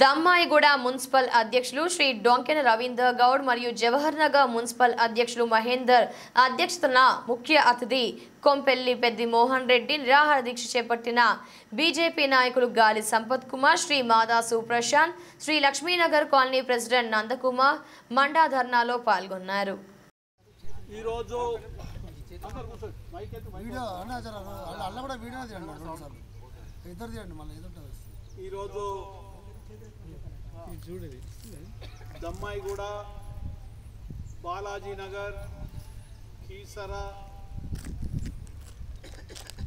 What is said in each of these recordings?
Dammaiguda municipal అధ్యక్షులు శ్రీ డొంకెన రవీందర్ గౌడ్ మరియు Jawahar Nagar municipal అధ్యక్షులు మహేందర్ అధ్యక్షతన ముఖ్య అతిథి కొంపెల్లి పెద్ది మోహన్ రెడ్డి నిరాహార దీక్ష చేపట్టిన బీజేపీ నాయకులు గాలి సంపత్ కుమార్ శ్రీ మాదాసు ప్రశాంత్ శ్రీ లక్ష్మీనగర్ కాలనీ ప్రెసిడెంట్ నందకుమార్ మండా ధర్నాలో పాల్గొన్నారు. ఈరోజు వీడియో అన్న కూడా వీడియో తీయండి ఇద్దరు తీయండి మళ్ళీ దమ్మాయిగూడ బాలాజీ నగర్ కీసర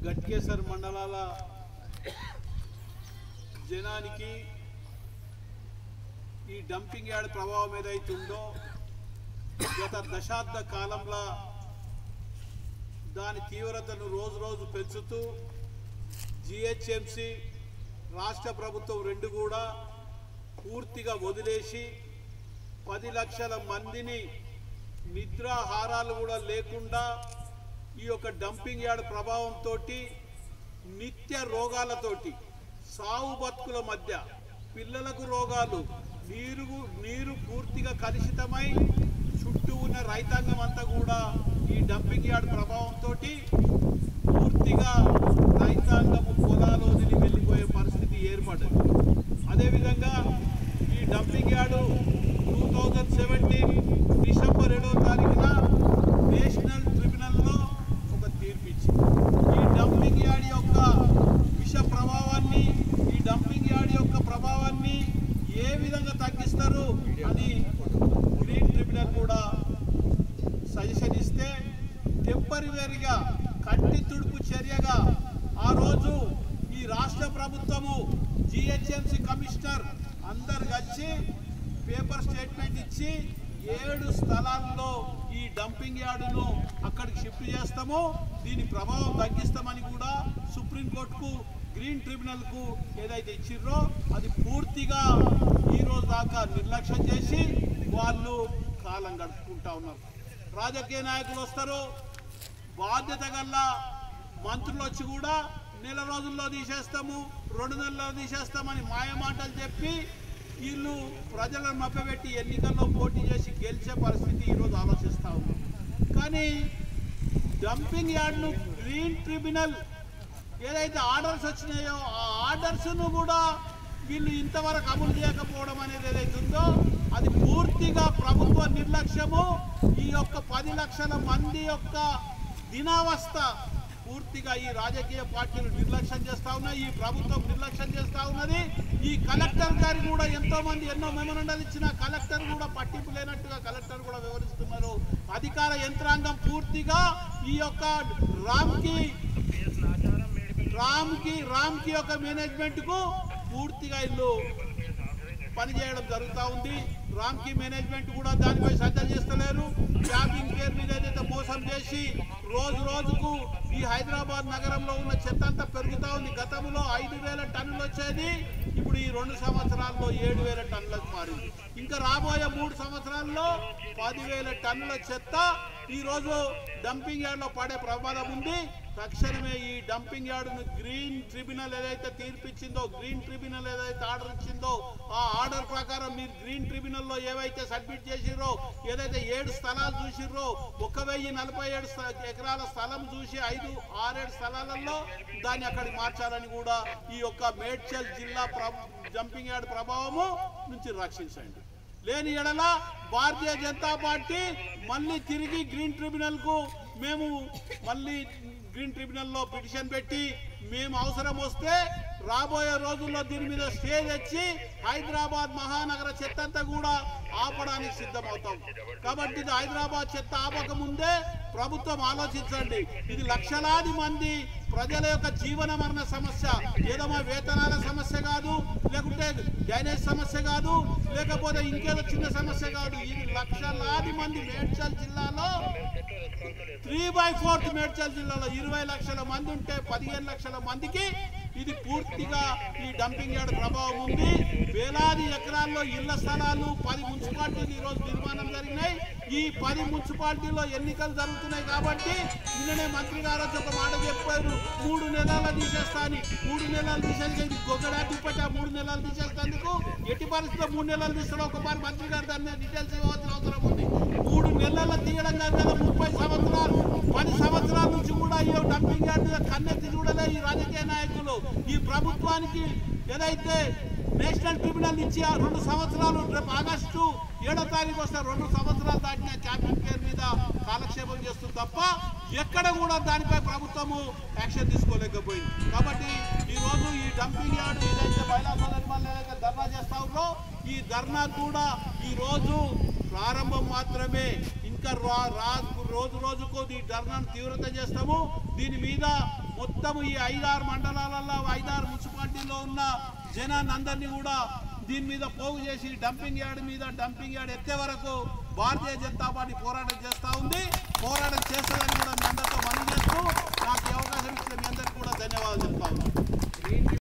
గట్కేసర్ మండలాల జనానికి ఈ డంపింగ్ యార్డ్ ప్రభావం ఏదైతుందో గత దశాబ్ద కాలంలో దాని తీవ్రతను రోజు రోజు పెంచుతూ జిహెచ్ఎంసి రాష్ట్ర ప్రభుత్వం రెండు కూడా పూర్తిగా వదిలేసి పది లక్షల మందిని నిద్రాహారాలు కూడా లేకుండా ఈ యొక్క డంపింగ్ యార్డ్ ప్రభావంతో నిత్య రోగాలతోటి సావు బతుకుల మధ్య పిల్లలకు రోగాలు నీరు నీరు పూర్తిగా కలుషితమై చుట్టూ ఉన్న రైతాంగం అంతా కూడా ఈ డంపింగ్ యార్డ్ ప్రభావంతో పూర్తిగా రైతాంగము పొలాలు వదిలి వెళ్ళిపోయే పరిస్థితి ఏర్పడ్డది అదేవిధంగా ఈ dumping yard two thousand seventeen December ఏడవ తారీఖున నేషనల్ ట్రిబ్యునల్లో ఒక తీర్పు ఇచ్చింది ఈ డంపింగ్ యార్డ్ యొక్క విష ప్రభావాన్ని ఈ డంపింగ్ యార్డ్ యొక్క ప్రభావాన్ని ఏ విధంగా తగ్గిస్తారు అని గ్రీన్ ట్రిబ్యునల్ కూడా సజెషన్ ఇస్తే టెంపరీగా కంటి తుడుపు చర్యగా ఆ రోజు ఈ రాష్ట్ర ప్రభుత్వము జిహెచ్ఎంసి కమిషనర్ అందరు వచ్చి పేపర్ స్టేట్మెంట్ ఇచ్చి ఏడు స్థలాల్లో ఈ డంపింగ్ యార్డును అక్కడికి షిఫ్ట్ చేస్తాము. దీని ప్రభావం తగ్గిస్తామని కూడా సుప్రీంకోర్టుకు గ్రీన్ ట్రిబ్యునల్కు ఏదైతే ఇచ్చిర్రో అది పూర్తిగా ఈరోజు దాకా నిర్లక్ష్యం చేసి వాళ్ళు కాలం గడుపుకుంటా ఉన్నారు. రాజకీయ నాయకులు వస్తారు. బాధ్యత మంత్రులు వచ్చి కూడా నెల రోజుల్లో తీసేస్తాము రెండు నెలల్లో తీసేస్తామని మాయమాటలు చెప్పి వీళ్ళు ప్రజలను మభ్యపెట్టి ఎన్నికల్లో పోటీ చేసి గెలిచే పరిస్థితి ఈరోజు ఆలోచిస్తూ ఉన్నారు కానీ డంపింగ్ యార్డ్ను గ్రీన్ ట్రిబ్యునల్ ఏదైతే ఆర్డర్స్ వచ్చినాయో ఆ ఆర్డర్స్ను కూడా వీళ్ళు ఇంతవరకు అమలు చేయకపోవడం అనేది ఏదైతే ఉందో అది పూర్తిగా ప్రభుత్వ నిర్లక్ష్యము. ఈ యొక్క పది లక్షల మంది యొక్క దినావస్థ పూర్తిగా ఈ రాజకీయ పార్టీలు నిర్లక్ష్యం చేస్తా ఉన్నాయి ఈ ప్రభుత్వం నిర్లక్ష్యం చేస్తా ఉన్నది. ఈ కలెక్టర్ గారి కూడా ఎంతో మంది ఎన్నో మెమోరండాలు ఇచ్చిన కలెక్టర్ కూడా పట్టింపు లేనట్టుగా కలెక్టర్ కూడా వివరిస్తున్నారు. అధికార యంత్రాంగం పూర్తిగా ఈ యొక్క రామ్కి రామ్కి రామ్కి యొక్క మేనేజ్మెంట్కు పూర్తిగా ఇల్లు పనిచేయడం జరుగుతూ ఉంది. రామ్కి మేనేజ్మెంట్ కూడా దానిపై శ్రద్ధ చేస్తలేరు. క్యాబింగ్ పేరుని చేసి రోజు రోజుకు ఈ హైదరాబాద్ నగరంలో ఉన్న చెత్త అంతా పెరుగుతూ ఉంది. గతంలో ఐదు వేల టన్నులు వచ్చేది ఇప్పుడు ఈ రెండు సంవత్సరాల్లో ఏడు వేల మారింది ఇంకా రాబోయే మూడు సంవత్సరాల్లో పదివేల టన్నుల చెత్త ఈరోజు డంపింగ్ యార్డ్లో పడే ప్రమాదం ఉంది. తక్షణమే ఈ డంపింగ్ యార్డును గ్రీన్ ట్రిబ్యునల్ ఏదైతే తీర్పిచ్చిందో గ్రీన్ ట్రిబ్యునల్ ఏదైతే ఆర్డర్ ఇచ్చిందో ఆ ఆర్డర్ ప్రకారం మీరు గ్రీన్ ట్రిబ్యునల్లో ఏవైతే సబ్మిట్ చేసిర్రో ఏదైతే ఏడు స్థలాలు చూసిర్రో ఒక వెయ్యి నలభై ఏడు ఎకరాల స్థలం చూసి ఐదు ఆరేడు స్థలాలలో దాన్ని అక్కడికి మార్చాలని కూడా ఈ యొక్క మేడ్చల్ జిల్లా ప్ర జంపింగ్ యార్డ్ ప్రభావము నుంచి రక్షించండి. లేని ఎడల భారతీయ జనతా పార్టీ మళ్ళీ తిరిగి గ్రీన్ ట్రిబ్యునల్కు మేము మళ్ళీ గ్రీన్ ట్రిబ్యునల్లో పిటిషన్ పెట్టి మేము అవసరం వస్తే రాబోయే రోజుల్లో దీని మీద స్టే తెచ్చి హైదరాబాద్ మహానగర చెత్త అంతా కూడా ఆపడానికి సిద్ధమవుతాం. కాబట్టి ఇది హైదరాబాద్ చెత్త ఆపక ముందే ప్రభుత్వం ఆలోచించండి. ఇది లక్షలాది మంది ప్రజల యొక్క జీవన మరణ సమస్య. ఏదో వేతనాల సమస్య లేదు. డ్రైనేజ్ సమస్య కాదు లేకపోతే ఇంకేదో చిన్న సమస్య కాదు. ఇది లక్షలాది మంది మేడ్చల్ జిల్లాలో త్రీ బై ఫోర్త్ మేడ్చల్ జిల్లాలో ఇరవై లక్షల మంది ఉంటే పదిహేను లక్షల మందికి ఇది పూర్తిగా ఈ డంపింగ్ యార్డ్ ప్రభావం ఉంది. వేలాది ఎకరాల్లో ఇళ్ళ స్థలాలు పది మున్సిపాలిటీలు ఈరోజు నిర్మాణం జరిగినాయి. ఈ పది మున్సిపాలిటీలో ఎన్నికలు జరుగుతున్నాయి కాబట్టి నిన్ననే మంత్రి గారు ఒక మాట చెప్పారు. మూడు నెలలు తీసేస్తా అని. మూడు నెలలు తీసేసి ఇది గొగ్గడా మూడు నెలలు తీసేస్తేందుకు ఎట్టి పరిస్థితిలో మూడు నెలలు తీస్తాడు ఒక మంత్రి గారు దాన్ని డీటెయిల్స్ ఇవ్వాల్సిన అవసరం ఉంది. మూడు నెలలు తీయడం దాని మీద ముప్పై సంవత్సరాలు. పది సంవత్సరాల నుంచి కూడా ఈ డంపింగ్ యార్డ్ కన్నెత్తి చూడలే ఈ రాజకీయ నాయకులు. ఈ ప్రభుత్వానికి ఏదైతే నేషనల్ ట్రిబ్యునల్ ఇచ్చి రెండు సంవత్సరాలు రేపు ఆగస్టు ఏడో తారీఖు వస్తే రెండు సంవత్సరాలు దాటిన క్యాపిటల్ కేర్ మీద కాలక్షేపం చేస్తుంది తప్ప ఎక్కడ కూడా దానిపై ప్రభుత్వము యాక్షన్ తీసుకోలేకపోయింది. కాబట్టి ఈ రోజు ఈ డంపింగ్ యార్డు ఏదైతే మహిళా సోదరిమణులు ఏదైతే ధర్నా చేస్తా ఉన్నారో ఈ ధర్నా కూడా ఈ రోజు ప్రారంభం మాత్రమే. ఇంకా రా- రోజు రోజుకు ఈ ధర్నాను తీవ్రత చేస్తాము. దీని మీద మొత్తం ఈ ఐదారు మండలాలలో ఐదారు మున్సిపాలిటీలో ఉన్న జనాన్ని అందరినీ కూడా దీని మీద పోగు చేసి డంపింగ్ యార్డ్ మీద డంపింగ్ యార్డ్ ఎత్తే వరకు భారతీయ జనతా పార్టీ పోరాటం చేస్తూ ఉంది. పోరాటం చేస్తుందని కూడా మీ అందరితో మనం చేస్తూ నాకు ఈ అవకాశం ఇచ్చిన మీ అందరికీ కూడా ధన్యవాదాలు చెప్తా